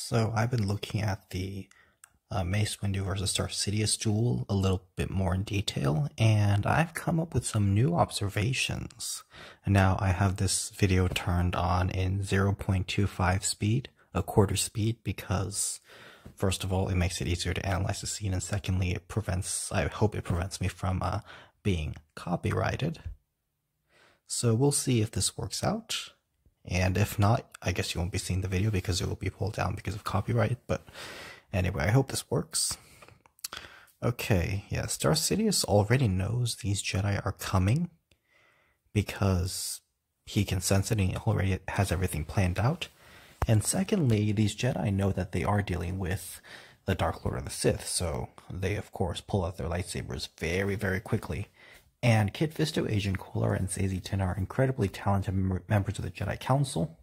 So I've been looking at the uh, Mace Windu versus Darth Sidious duel a little bit more in detail, and I've come up with some new observations. And now I have this video turned on in 0.25 speed, a quarter speed, because first of all, it makes it easier to analyze the scene, and secondly, it prevents, I hope it prevents me from uh, being copyrighted. So we'll see if this works out. And if not, I guess you won't be seeing the video because it will be pulled down because of copyright. But anyway, I hope this works. Okay, yeah, Star Sidious already knows these Jedi are coming because he can sense it and he already has everything planned out. And secondly, these Jedi know that they are dealing with the Dark Lord of the Sith, so they of course pull out their lightsabers very, very quickly and Kit Fisto, Agen Kolar, and Saesee Tiin are incredibly talented members of the Jedi Council.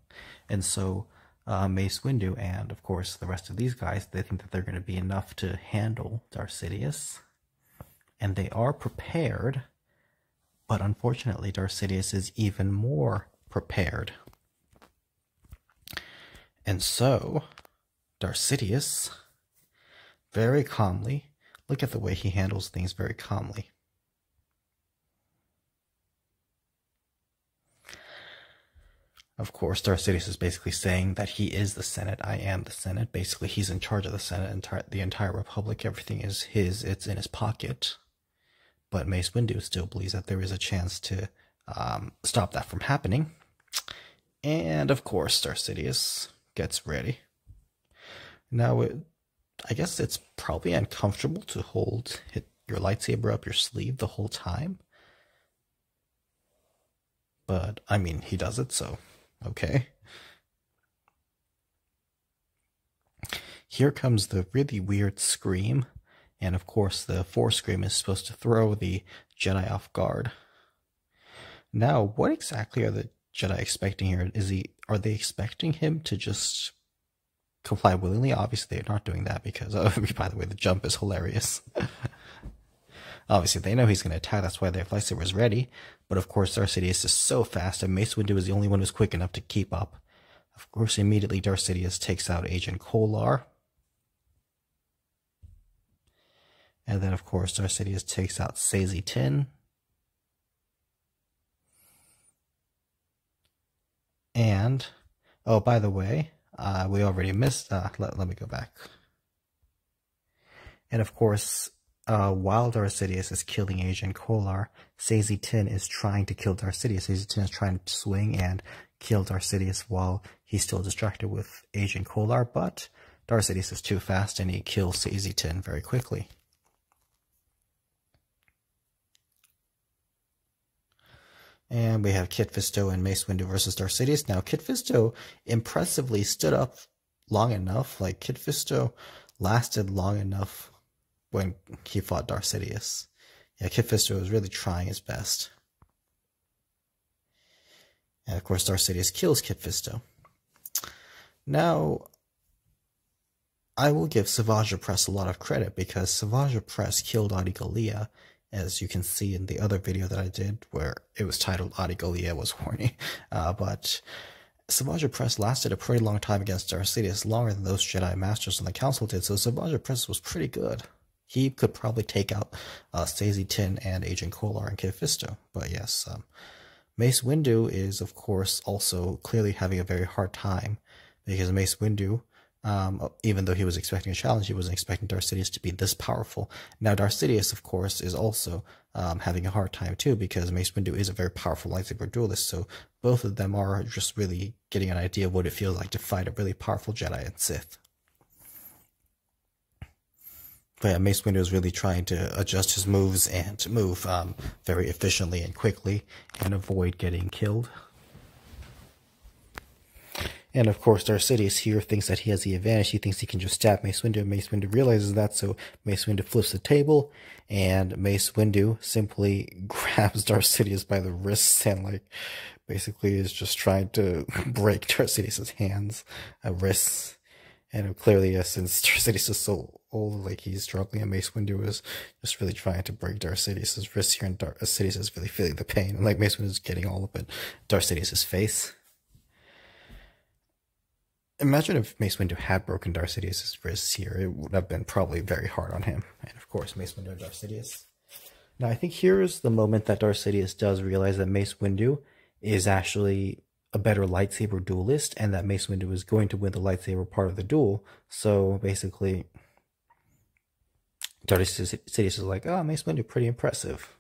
And so uh, Mace Windu and, of course, the rest of these guys, they think that they're going to be enough to handle Darth Sidious. And they are prepared. But unfortunately, Darth Sidious is even more prepared. And so, Darth Sidious, very calmly, look at the way he handles things very calmly. Of course, Darth Sidious is basically saying that he is the Senate. I am the Senate. Basically, he's in charge of the Senate, entire, the entire Republic. Everything is his. It's in his pocket. But Mace Windu still believes that there is a chance to um, stop that from happening. And of course, Darth Sidious gets ready. Now, it, I guess it's probably uncomfortable to hold hit your lightsaber up your sleeve the whole time. But I mean, he does it, so Okay. Here comes the really weird scream, and of course the force scream is supposed to throw the Jedi off guard. Now, what exactly are the Jedi expecting here? Is he are they expecting him to just comply willingly? Obviously, they're not doing that because, oh, by the way, the jump is hilarious. Obviously, they know he's going to attack. That's why their lightsabers ready. But of course, Darth Sidious is so fast, and Mace Windu is the only one who's quick enough to keep up. Of course, immediately Darth Sidious takes out Agen Kolar. And then, of course, Darth Sidious takes out Saesee Tiin. And, oh, by the way, uh, we already missed, uh, let, let me go back. And of course, uh, while Darth Sidious is killing Agen Kolar, Saesee Tiin is trying to kill Darth Sidious. Saesee Tiin is trying to swing and kill Darth Sidious while he's still distracted with Agen Kolar, but Darth Sidious is too fast and he kills Saesee Tiin very quickly. And we have Kit Fisto and Mace Windu versus Darth Sidious. Now, Kit Fisto impressively stood up long enough. Like, Kit Fisto lasted long enough when he fought Darth Sidious. Yeah, Kit Fisto was really trying his best. And of course, Darth Sidious kills Kit Fisto. Now, I will give Savage Opress a lot of credit because Savage Opress killed Adi Gallia, as you can see in the other video that I did where it was titled Adi Gallia was horny. Uh, but Savage Opress lasted a pretty long time against Darth Sidious, longer than those Jedi Masters on the Council did, so Savage Opress was pretty good. He could probably take out uh, Saesee Tiin and Agen Kolar and Kit Fisto. But yes, um, Mace Windu is, of course, also clearly having a very hard time because Mace Windu, um, even though he was expecting a challenge, he wasn't expecting Darth Sidious to be this powerful. Now, Darth Sidious, of course, is also um, having a hard time too because Mace Windu is a very powerful lightsaber duelist. So both of them are just really getting an idea of what it feels like to fight a really powerful Jedi and Sith. But yeah, Mace Windu is really trying to adjust his moves and move um, very efficiently and quickly and avoid getting killed. And of course, Darth Sidious here thinks that he has the advantage. He thinks he can just stab Mace Windu. Mace Windu realizes that, so Mace Windu flips the table, and Mace Windu simply grabs Darth Sidious by the wrists and, like, basically is just trying to break Darth Sidious's hands, uh, wrists. And clearly, uh, since Darth Sidious is so old, like he's struggling, and Mace Windu is just really trying to break Darth Sidious's wrist here, and Darth Sidious is really feeling the pain. And like Mace Windu is getting all up in Darth Sidious's face. imagine if Mace Windu had broken Darth Sidious's wrists here. It would have been probably very hard on him. And of course, Mace Windu and Darth Sidious. Now, I think here is the moment that Darth Sidious does realize that Mace Windu is actually a better lightsaber duelist and that Mace Windu is going to win the lightsaber part of the duel. So basically, Darth Sidious is like, oh, Mace Windu, pretty impressive.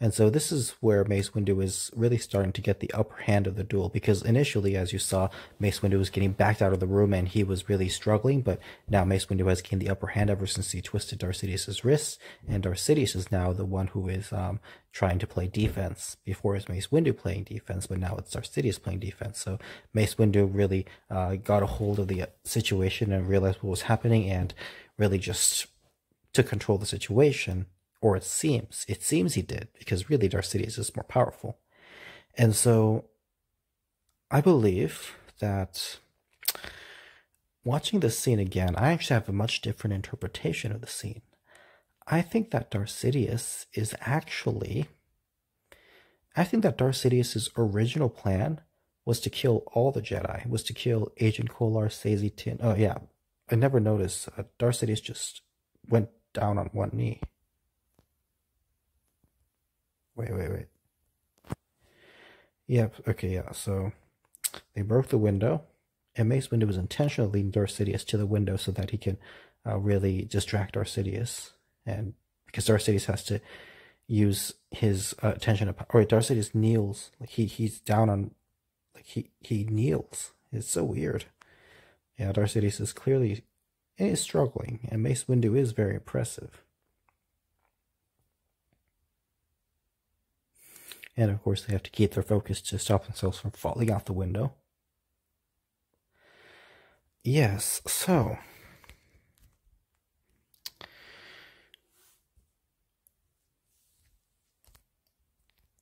And so this is where Mace Windu is really starting to get the upper hand of the duel because initially, as you saw, Mace Windu was getting backed out of the room and he was really struggling, but now Mace Windu has gained the upper hand ever since he twisted Darth Sidious's wrists, and Darth Sidious is now the one who is um, trying to play defense. Before it was Mace Windu playing defense, but now it's Darth Sidious playing defense. So Mace Windu really uh, got a hold of the uh, situation and realized what was happening and really just took control of the situation or it seems, it seems he did, because really Darth Sidious is more powerful. And so I believe that watching this scene again, I actually have a much different interpretation of the scene. I think that Darth Sidious is actually I think that Darth Sidious's original plan was to kill all the Jedi, was to kill Agen Kolar, Saesee Tiin. Oh yeah, I never noticed. Uh, Darth Sidious just went down on one knee. Wait, wait, wait. Yep, okay, yeah. So they broke the window, and Mace Windu was intentionally leading Darth Sidious to the window so that he can uh, really distract Darth Sidious. And because Darth Sidious has to use his uh, attention, or Darth Sidious kneels, like he he's down on, like he he kneels. It's so weird. Yeah, Darth Sidious is clearly is struggling, and Mace Windu is very impressive. And of course, they have to keep their focus to stop themselves from falling out the window. Yes, so.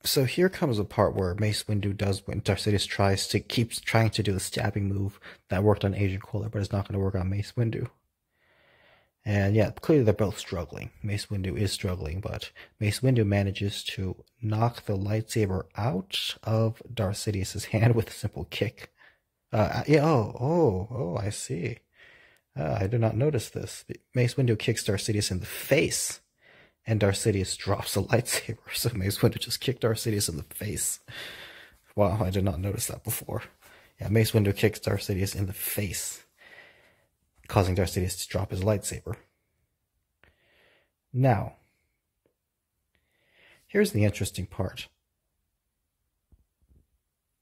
So here comes a part where Mace Windu does when Darth tries to keeps trying to do the stabbing move that worked on Agen Kolar, but it's not going to work on Mace Windu. And yeah, clearly they're both struggling. Mace Windu is struggling, but Mace Windu manages to knock the lightsaber out of Darth Sidious's hand with a simple kick. Uh, yeah, oh, oh, oh, I see. Uh, I did not notice this. Mace Windu kicks Darth Sidious in the face, and Darth Sidious drops the lightsaber. So Mace Windu just kicked Darth Sidious in the face. Wow, I did not notice that before. Yeah, Mace Windu kicks Darth Sidious in the face causing Darth Sidious to drop his lightsaber. Now, here's the interesting part.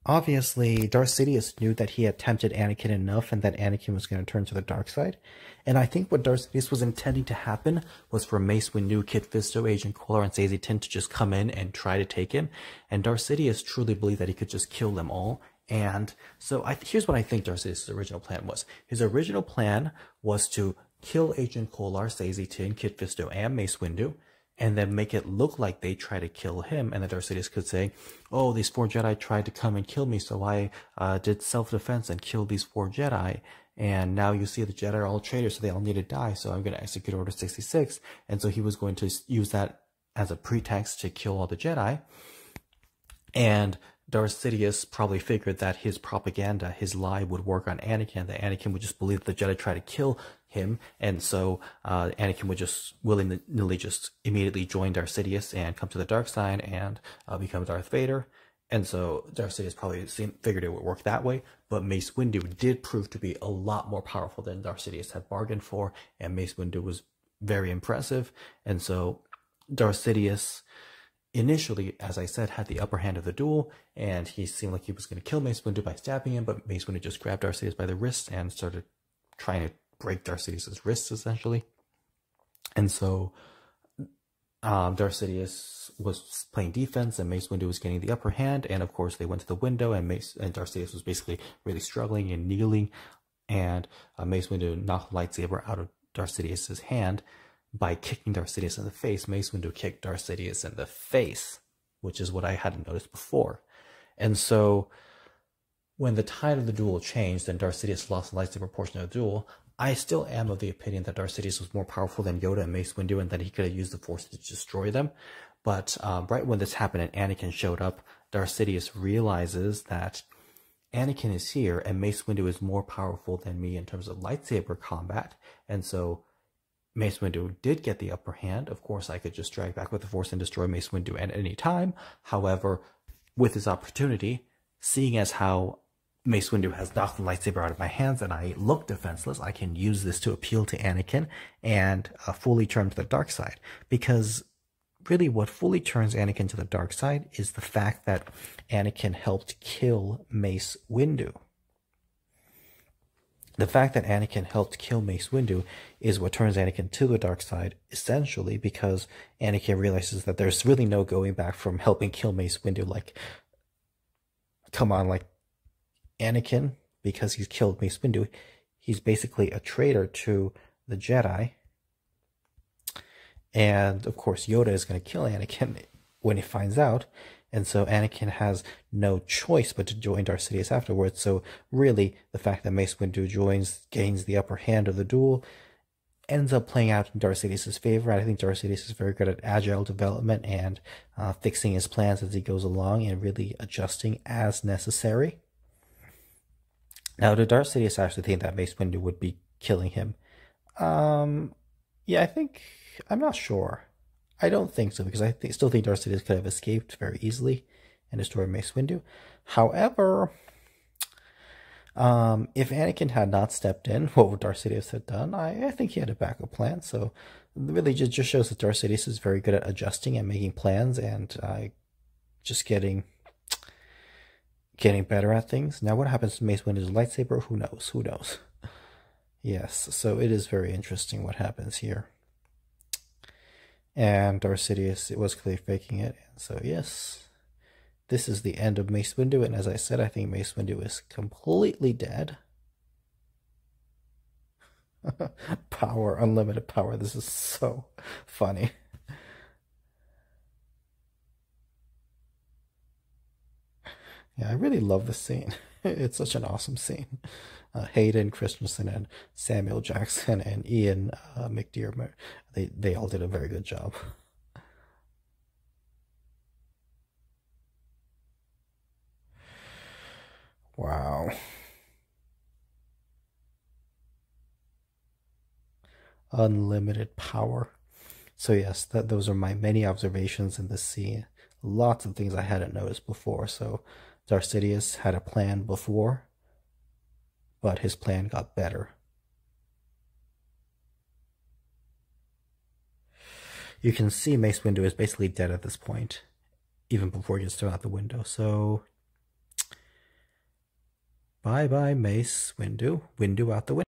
Obviously, Darth Sidious knew that he had tempted Anakin enough and that Anakin was going to turn to the dark side. And I think what Darth Sidious was intending to happen was for Mace Windu, Kit Fisto, Agen Kolar, and Saesee Tiin to just come in and try to take him. And Darth Sidious truly believed that he could just kill them all and so I, here's what I think Sidious's original plan was. His original plan was to kill Agen Kolar, Saesee Tiin, Kit Fisto, and Mace Windu, and then make it look like they try to kill him. And then Darth could say, oh, these four Jedi tried to come and kill me, so I uh, did self-defense and killed these four Jedi. And now you see the Jedi are all traitors, so they all need to die, so I'm going to execute Order 66. And so he was going to use that as a pretext to kill all the Jedi. And Darth Sidious probably figured that his propaganda, his lie would work on Anakin, that Anakin would just believe the Jedi tried to kill him, and so uh, Anakin would just willingly just immediately join Darth Sidious and come to the dark side and uh, become Darth Vader. And so Darth Sidious probably figured it would work that way, but Mace Windu did prove to be a lot more powerful than Darth Sidious had bargained for, and Mace Windu was very impressive, and so Darth Sidious initially, as I said, had the upper hand of the duel, and he seemed like he was going to kill Mace Windu by stabbing him, but Mace Windu just grabbed Darth Sidious by the wrist and started trying to break Sidious's wrists, essentially. And so um, Darth Sidious was playing defense, and Mace Windu was getting the upper hand, and of course they went to the window, and Mace and Darth Sidious was basically really struggling and kneeling, and uh, Mace Windu knocked the lightsaber out of Sidious's hand, by kicking Darth Sidious in the face, Mace Windu kicked Darth Sidious in the face, which is what I hadn't noticed before. And so when the tide of the duel changed and Darth Sidious lost the lightsaber portion of the duel, I still am of the opinion that Darth Sidious was more powerful than Yoda and Mace Windu and that he could have used the Force to destroy them. But um, right when this happened and Anakin showed up, Darth Sidious realizes that Anakin is here, and Mace Windu is more powerful than me in terms of lightsaber combat, and so Mace Windu did get the upper hand. Of course, I could just drag back with the Force and destroy Mace Windu at any time. However, with this opportunity, seeing as how Mace Windu has knocked the lightsaber out of my hands and I look defenseless, I can use this to appeal to Anakin and uh, fully turn to the dark side. Because really what fully turns Anakin to the dark side is the fact that Anakin helped kill Mace Windu. The fact that Anakin helped kill Mace Windu is what turns Anakin to the dark side, essentially, because Anakin realizes that there's really no going back from helping kill Mace Windu. Like, come on, like, Anakin, because he's killed Mace Windu, he's basically a traitor to the Jedi. And of course, Yoda is going to kill Anakin when he finds out. And so Anakin has no choice but to join Darth Sidious afterwards. So really, the fact that Mace Windu joins, gains the upper hand of the duel, ends up playing out in Darth Sidious's favor. I think Darth Sidious is very good at agile development and uh, fixing his plans as he goes along and really adjusting as necessary. Now, did Darth Sidious actually think that Mace Windu would be killing him? Um, yeah, I think I'm not sure. I don't think so because I th- still think Darth Sidious could have escaped very easily and destroyed Mace Windu. However, um, if Anakin had not stepped in, what would Darth Sidious have done? I, I think he had a backup plan. So really just, just shows that Darth Sidious is very good at adjusting and making plans and uh, just getting getting better at things. Now what happens to Mace Windu's lightsaber? Who knows? Who knows? Yes, so it is very interesting what happens here and Darth Sidious it was clearly faking it. And so yes, this is the end of Mace Windu, and as I said, I think Mace Windu is completely dead. power, unlimited power. This is so funny. Yeah, I really love this scene. It's such an awesome scene uh, Hayden Christensen and Samuel Jackson and Ian uh, McDiarmid. They they all did a very good job. Wow. Unlimited power. So yes, that those are my many observations in this scene. Lots of things I hadn't noticed before. So Darth Sidious had a plan before but his plan got better. You can see Mace Windu is basically dead at this point, even before he gets thrown out the window. So, bye bye, Mace Windu. Windu out the window.